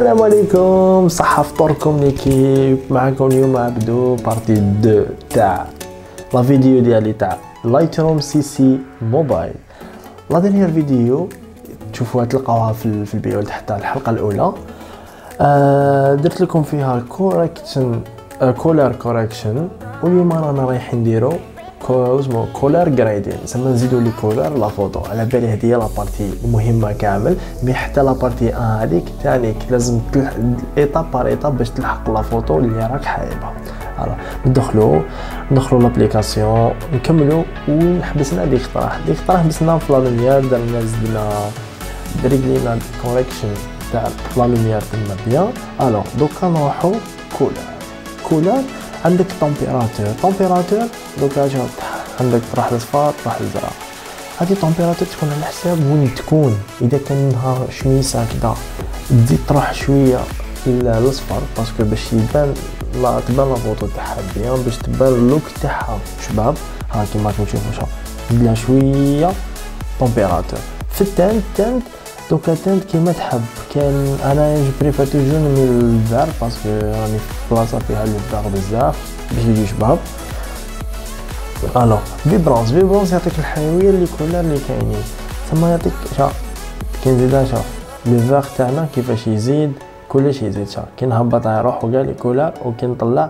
السلام عليكم. صحة فطوركم l'équipe. معكم اليوم عبدو partie deux تاع la vidéo ديالي تاع Lightroom CC Mobile la dernière vidéo تشوفوها تلقاوها في, ال bio تحت الحلقة الأولى. آه درت لكم فيها correction آه color correction واليوم رانا رايحين نديرو اسمه color grading زعما نزيدو les couleurs la photo. على بالي هذه هي la partie المهمة كامل. mais حتى la partie un هذيك تانيك لازم étape par étape باش تلحق la photo اللي راك حايبها. voilà ندخلو ندخلو l'application نكملو وين حبسنا ديك طرح. ديك طرح حبسنا في la lumière درنا زدنا دريغلينا correction تاع la lumière تما bien. alors دوكا نروحو color. color عندك température température دوكا عندك تروح الاصفر تروح الازرق هذه température تكون على حساب وين تكون. إذا كان نهار شميسه كدا تزيد تروح شوية الاصفر parce que باش يبان لا تبان la photo تاعها bien باش تبان ال look تاعها. شباب ها كيما راكم تشوفوا شوف شوية température في ال teinte ال teinte دوكا teinte كيما تحب كان أنا je préfère toujours نميل لل vert parce que راني في بلاصه فيها ال vert بزاف باش يجي شباب alors vibrance vibrance يعطيك الحيويه ال les couleurs اللي كاينين ثم يعطيك شوف كي نزيدها شوف لو تاعنا كيفاش يزيد كلش يزيد شوف كي نهبط يروح وقال les couleurs وكي نطلع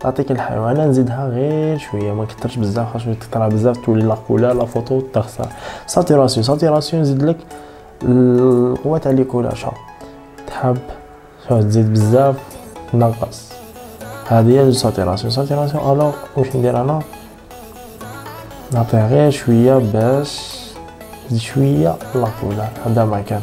تعطيك الحيوية أنا نزيدها غير شوية ما كثرش بزاف خاطر تكثرها بزاف تولي la couleur la photo تخسر saturation saturation نزيد لك القوة تاع les couleurs شوف تحب شوف تزيد بزاف نقص هذه هي saturation saturation alors واش ندير أنا؟ نعطيها غير شوية باش شوية la couleur هذا ما كان.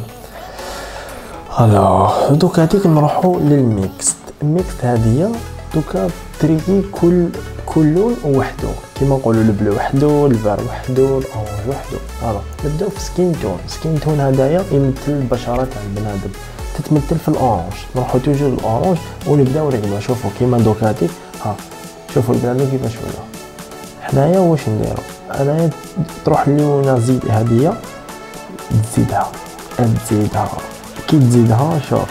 alors. دوكا هذيك نروحو لل mix ال mix هذه دوكا تريكي كل كل وحده كيما نقولوا ال bleu وحده ال vert وحده ال orange وحده voilà نبداو في skin tone skin tone هدايا يمثل البشره تاع البنادم. تتمثل في ال orange نروحو toujours ال orange ونبداو رقمه شوفوا كيما دوكاتي ها شوفوا البنادم كيفاش ولا. حنايا واش نديرو؟ انايا تروح ليونا زيد هدية. تزيدها. تزيدها. كي تزيدها شوف.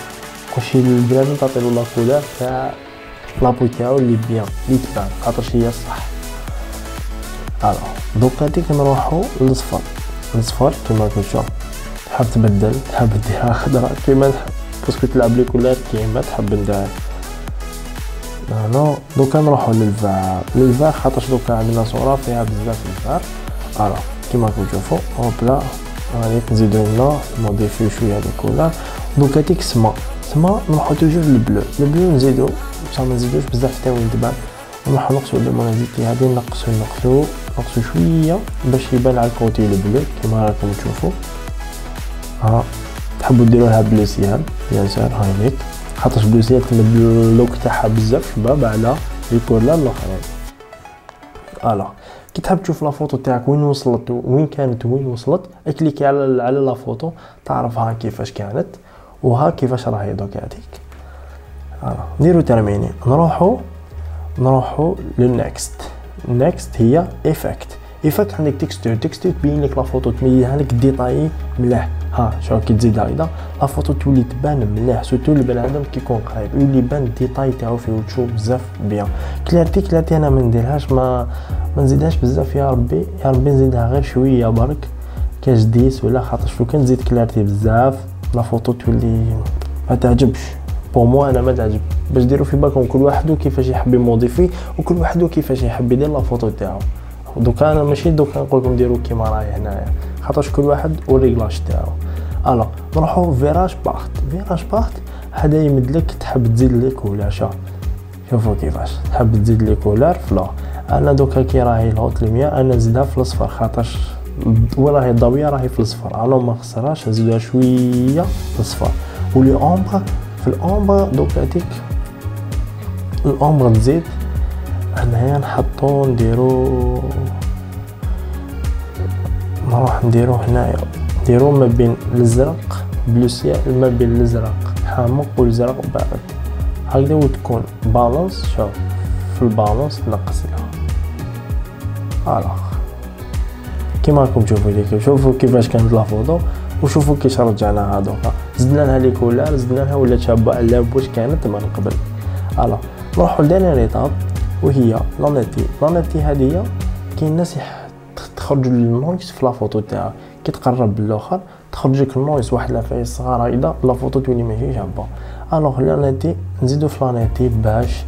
واش البنادم تعطيلو la couleur تاع la peau تاعو اللي bien اللي تبان خاطرش هي الصح alors دوكا ديك نروحو للصفر الصفر كيما كتشوف تحب تبدل تحب ديرها خضرا كيما تحب parce que تلعب les couleurs كيما تحب ندير non دوكا نروحو لل vert لل vert خاطرش دوكا عندنا صورة فيها بزاف ال vert alors كيما كتشوفو hop là غادي نزيدو هنا موديفيو شوية لي كولار دوكا ديك سما سما نروحو toujours لل bleu ال bleu نزيدو بصح ما نزيدوش بزاف حتى وين تبان. نروحو نقصو لما نزيد هادي نقصو نقصو نقصو شوية باش يبان على ال côté ال bleu كيما راكم تشوفو. ها. تحبوا ديروها bleu cyan. bien sûr هاي ليك خاطرش bleu تمد ال look تاعها بزاف شباب على les couleurs الأخرين. alors كي تحب تشوف la photo تاعك وين وصلت وين كانت وين وصلت cliquer على على la photo تعرف ها كيفاش كانت. وها كيفاش راهي دوك هذيك نديرو terminer نروحو نروحو لل next next هي effect effect عندك texture texture تبين لك la photo تميزها لك détail مليح. ها شوف كي تزيد هكذا la photo تولي تبان مليح. surtout البنادم كي يكون قريب يولي يبان ال détail تاعو فيه وتشوف بزاف bien clarté clarté أنا ما نديرهاش. ما ما نزيدهاش بزاف. يا ربي يا ربي نزيدها غير شوية برك. كاش dix ولا خاطر. شو كان نزيد clarté بزاف. la photo تولي ما تعجبش. pour moi أنا ما تعجب. باش ديروا في بالكم كل واحد كيفاش يحب ي modifier وكل واحد كيفاش يحب يدير la photo تاعو. دوكا أنا ماشي دوكا نقول لكم ديروا كيما راهي هنايا. خاطرش كل واحد وال réglage تاعو. alors نروحو virage partiel virage partiel هذا يمدلك تحب تزيد les couleurs شوف شوفوا كيفاش. تحب تزيد les couleurs voilà. أنا دوكا كي راهي ال haute lumière أنا نزيدها في الأصفر. خاطرش وراهي الضوية راهي في الاصفر alors ما خسرهاش نزيدها شوية في الاصفر و les ombres في ال ombre دوكا هذيك ال ombre تزيد هنايا نحطو نديرو نروح نديرو هنايا نديرو ما بين الازرق bleu cyan ما بين الازرق غامق والازرق بارد هكذا وتكون balance شوف في ال balance نقص لها. voilà كيما راكم تشوفوا ليك شوفوا كيفاش كانت la photo وشوفوا كيش رجعناها دوكا زدنا لها les couleurs زدنا لها ولات شابه على واش كانت من قبل. alors نروحو ل dernière étape وهي la netteté. la netteté هادية كاين ناس تخرج ال noise في la photo تاعها. كي تقرب بالاخر تخرجك ال noise واحد لافايس صغار هكذا la photo تولي ماشي شابة. alors la netteté نزيدو في la netteté باش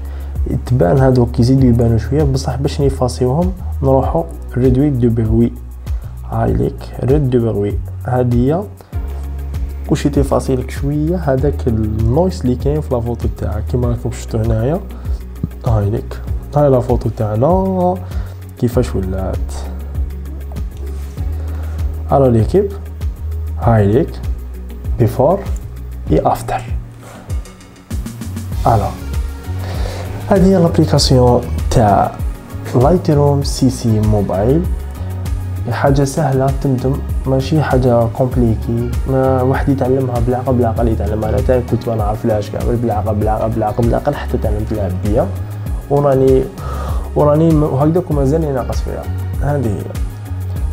تبان هادوك يزيدو يبانو شوية. بصح باش نفاسيوهم نروحو réduit de bruit هاي ليك réduit de bruit. هادية كلشي تيفاصيلك شوية. هذاك ال noise اللي كاين في la photo تاعك. كيما راكم شفتو هنايا. هاي ليك هاي la photo تاعنا. كيفاش ولات. alors l'équipe هاي ليك before et after alors هذه هي l'application تاع Lightroom CC Mobile حاجة سهلة تندم ماشي حاجة compliquée ما واحد يتعلمها بالعقل بالعقل يتعلمها. أنا تا كنت ما نعرفلهاش كامل بالعقل بالعقل بالعقل بالعقل حتى تعلمت لها bien وراني وراني وهكذاك مازال ناقص فيها. هذه هي.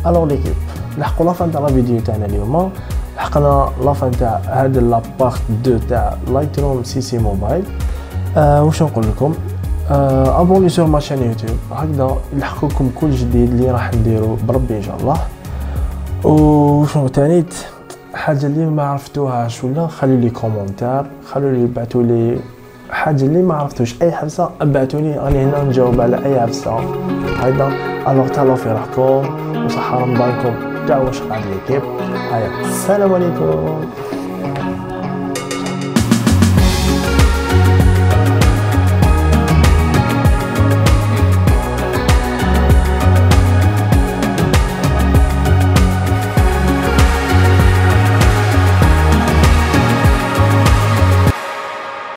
alors l'équipe لحقوا la fin تاع الفيديو تاعنا اليوم. لحقنا la fin تاع هاد la partie deux تاع Lightroom CC Mobile آه واش نقول لكم؟ abonnez sur ma chaîne YouTube. هكذا يلحقوكم كل جديد اللي راح نديرو بربي إن شاء الله. وشنو تانيت حاجة اللي ما عرفتوهاش ولا خلوا لي commentaire خلوا لي بعثوا لي حاجة اللي ما عرفتوش. أي حبسه ابعثوا لي راني هنا نجاوب على أي حبسه هيدا alors تهلاو في روحكم وصحة رمضانكم. تاع واش قاعد l'équipe هيا السلام عليكم.